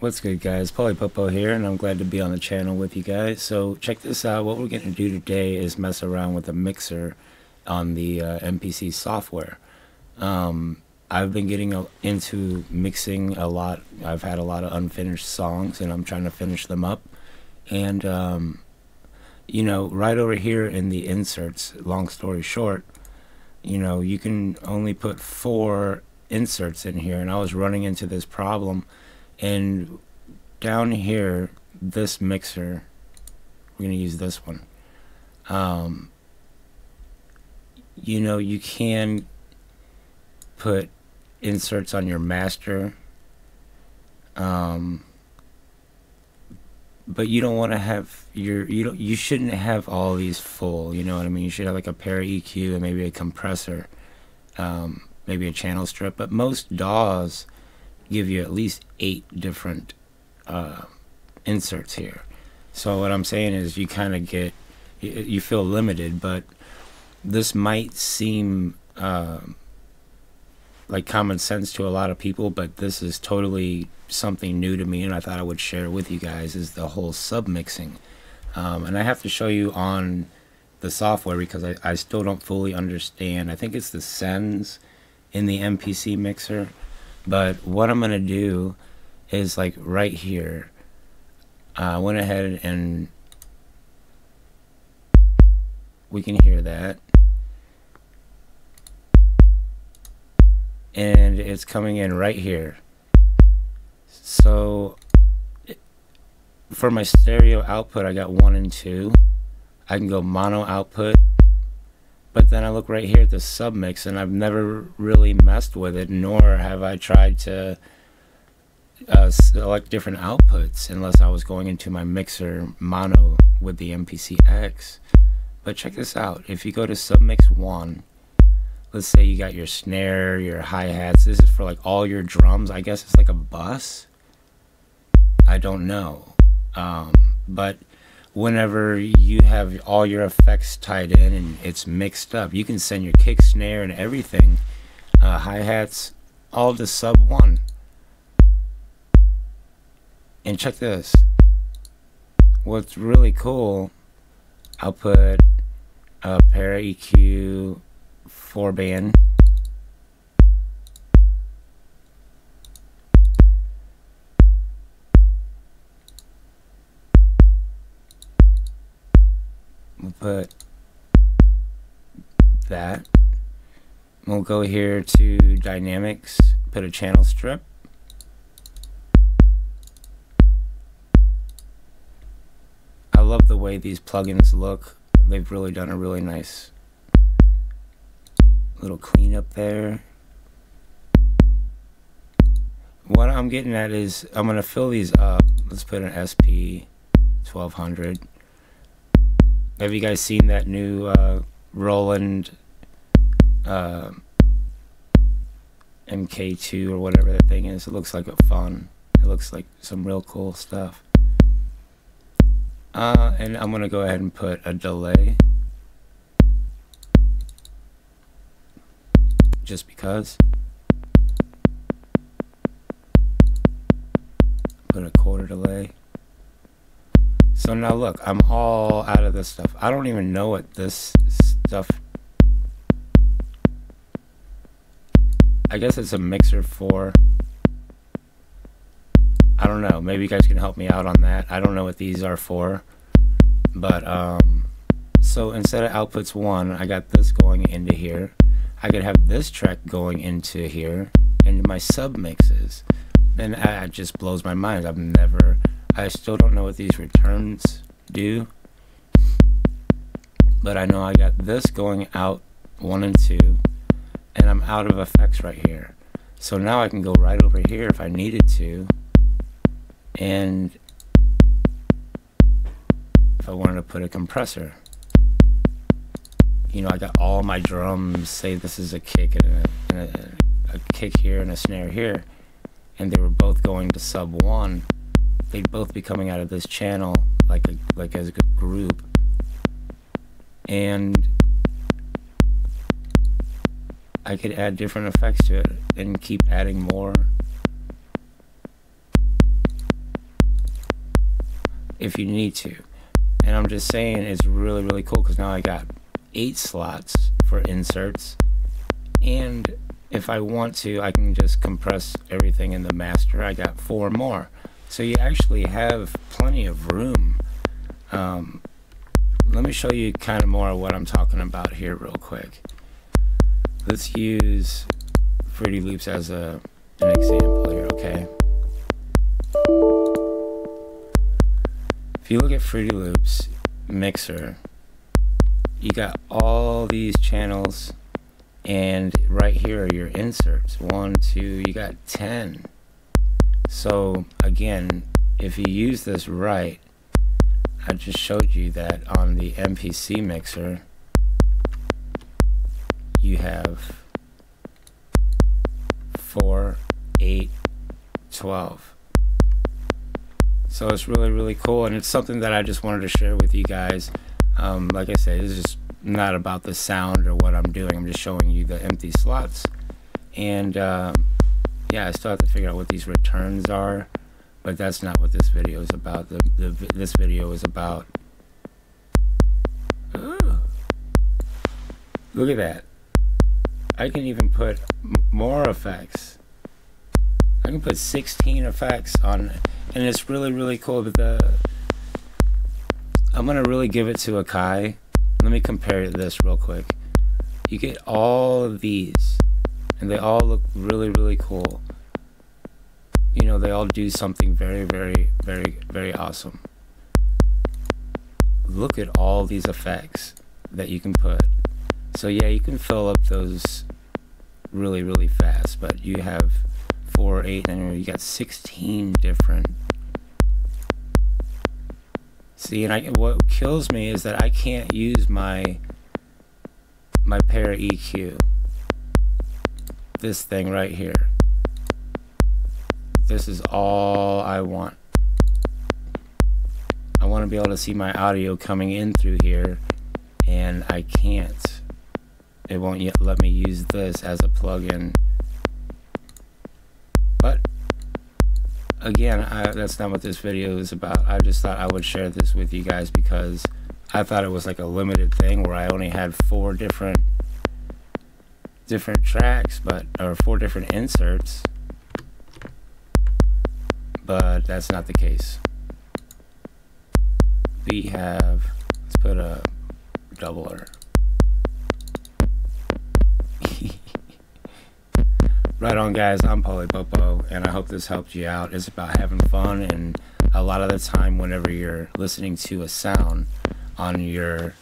What's good guys, Popo here and I'm glad to be on the channel with you guys. So check this out, what we're going to do today is mess around with a mixer on the uh, MPC software. Um, I've been getting a, into mixing a lot, I've had a lot of unfinished songs and I'm trying to finish them up. And um, you know, right over here in the inserts, long story short, you know, you can only put four inserts in here and I was running into this problem and down here this mixer we're going to use this one. Um, you know you can put inserts on your master um, but you don't want to have your you don't you shouldn't have all these full you know what I mean? You should have like a pair of EQ and maybe a compressor um, maybe a channel strip but most DAWs give you at least eight different uh, inserts here. So what I'm saying is you kind of get, you, you, feel limited, but this might seem uh, like common sense to a lot of people, but this is totally something new to me and I thought I would share with you guys is the whole submixing. Um, and I have to show you on the software because I, I still don't fully understand. I think it's the sends in the MPC mixer but what I'm going to do is like right here, I uh, went ahead and we can hear that. And it's coming in right here. So for my stereo output, I got one and two. I can go mono output but then I look right here at the submix and I've never really messed with it, nor have I tried to uh, select different outputs unless I was going into my mixer mono with the MPC-X. But check this out. If you go to submix 1, let's say you got your snare, your hi-hats. This is for like all your drums. I guess it's like a bus. I don't know. Um, but whenever you have all your effects tied in and it's mixed up. You can send your kick, snare, and everything, uh, hi-hats, all to sub 1. And check this. What's really cool, I'll put a Para EQ 4 band put that. We'll go here to dynamics, put a channel strip. I love the way these plugins look. They've really done a really nice little cleanup there. What I'm getting at is I'm going to fill these up. Let's put an SP 1200. Have you guys seen that new uh, Roland uh, MK2 or whatever that thing is? It looks like a fun. It looks like some real cool stuff. Uh, and I'm going to go ahead and put a delay. Just because. Put a quarter delay. So now look, I'm all out of this stuff. I don't even know what this stuff... I guess it's a mixer for... I don't know. Maybe you guys can help me out on that. I don't know what these are for. But, um... So instead of outputs 1, I got this going into here. I could have this track going into here. Into my sub mixes. And it just blows my mind. I've never I still don't know what these returns do. But I know I got this going out 1 and 2. And I'm out of effects right here. So now I can go right over here if I needed to. And if I wanted to put a compressor. You know, I got all my drums, say this is a kick and a, and a, a kick here and a snare here. And they were both going to sub 1 they'd both be coming out of this channel like a, like as a group and I could add different effects to it and keep adding more if you need to. And I'm just saying it's really, really cool because now I got eight slots for inserts. And if I want to, I can just compress everything in the master. I got four more. So you actually have plenty of room. Um, let me show you kind of more of what I'm talking about here real quick. Let's use Fruity Loops as a, an example here, okay? If you look at Fruity Loops mixer, you got all these channels and right here are your inserts. One, two, you got 10. So again, if you use this right, I just showed you that on the MPC mixer, you have 4, 8, 12. So it's really, really cool, and it's something that I just wanted to share with you guys. Um, like I said, it's just not about the sound or what I'm doing. I'm just showing you the empty slots. And uh, yeah, I still have to figure out what these returns are, but that's not what this video is about. The, the this video is about. Ooh, look at that! I can even put more effects. I can put 16 effects on, and it's really really cool. But the I'm gonna really give it to Akai let me compare this real quick. You get all of these, and they all look really, really cool. You know, they all do something very, very, very, very awesome. Look at all these effects that you can put. So yeah, you can fill up those really, really fast, but you have four, eight, and you got 16 different See, and I, what kills me is that I can't use my my para EQ. This thing right here. This is all I want. I want to be able to see my audio coming in through here, and I can't. It won't yet let me use this as a plugin. But again, I, that's not what this video is about. I just thought I would share this with you guys because I thought it was like a limited thing where I only had four different different tracks, but or four different inserts. But that's not the case. We have let's put a doubler. Right on, guys. I'm Poli Popo, and I hope this helped you out. It's about having fun, and a lot of the time, whenever you're listening to a sound on your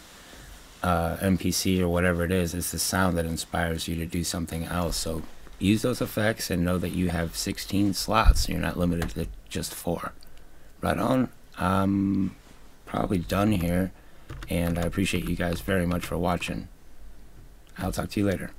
uh, MPC or whatever it is, it's the sound that inspires you to do something else. So use those effects and know that you have 16 slots. You're not limited to just four. Right on. I'm probably done here, and I appreciate you guys very much for watching. I'll talk to you later.